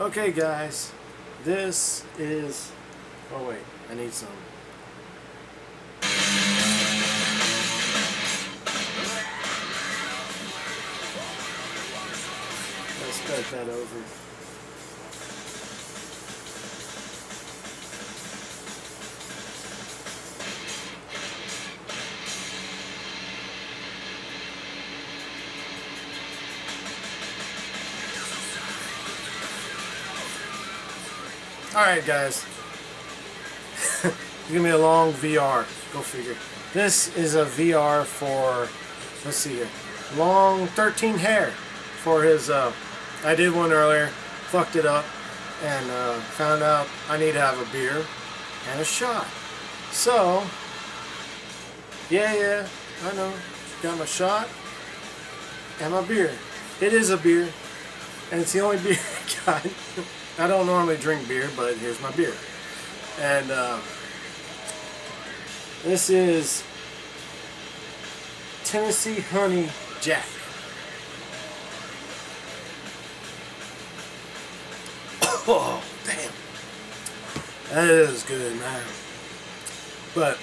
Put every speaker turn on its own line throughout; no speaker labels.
Okay, guys, this is. Oh wait, I need some. Let's start that over. Alright guys. it's gonna be a long VR. Go figure. This is a VR for let's see here. Long 13 hair for his uh I did one earlier, fucked it up, and uh, found out I need to have a beer and a shot. So yeah yeah, I know. Got my shot and my beer. It is a beer, and it's the only beer I got. I don't normally drink beer, but here's my beer. And uh, this is Tennessee Honey Jack. Oh, damn. That is good, man. But,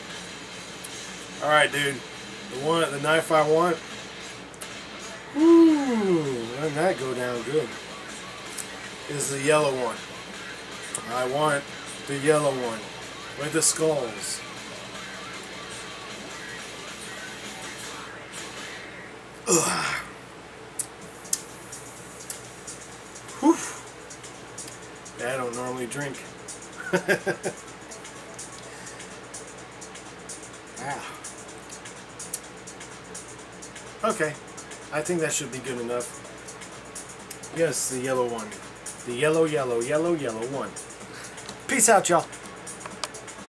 alright, dude. The one, the knife I want. Ooh, doesn't that go down good? Is the yellow one. I want the yellow one with the skulls. Ugh. Whew. I don't normally drink. ah. Okay. I think that should be good enough. Yes, the yellow one. The yellow, yellow, yellow, yellow one. Peace out, y'all.